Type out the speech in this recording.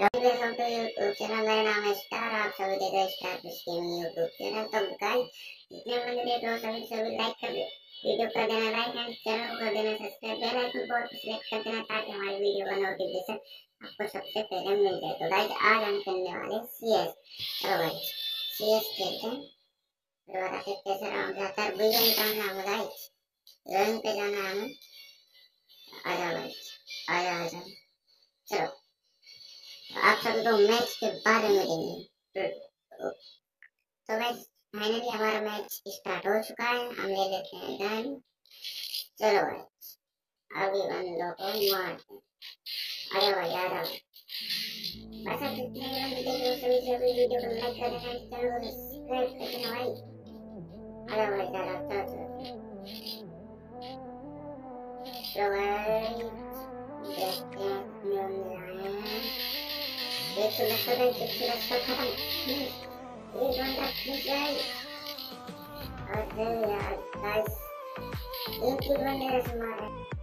YouTube channel मेरा नाम है स्टार आप सभी देख रहे स्टार यूट्यूब चैनल तो गाइस जितने बंदे देख रहे हो सभी सभी लाइक कर वीडियो कर देना लाइक एंड चैनल को देना सब्सक्राइब बेल आइकन को सिलेक्ट कर देना ताकि हमारी वीडियो का नोटिफिकेशन आपको सबसे पहले मिल जाए तो गाइस आज हम खेलने वाले सीएस चलो भाई सीएस खेलते हैं फिर बताते कैसे राउंड जाता है वीडियो निकालना है गाइस रन पे जाना हमें आप सभी को मैच के बारे में देंगे तो गाइस फाइनली हमारा मैच स्टार्ट हो चुका है। हम ले लेते हैं गन चलो भाई अभी बंदों को मारते हैं। अरे भाई रहा बस अब जितने भी बंदे देख रहे हो सभी सभी वीडियो को लाइक कर देना चैनल को सब्सक्राइब कर देना भाई। अरे भाई चलो चलो चलो भाई देखते बंदे हैं। एक सौ दस का एक सौ दस का खत्म एक घंटा खींच जाए अरे यार गाइस एक किल बंदे से मारे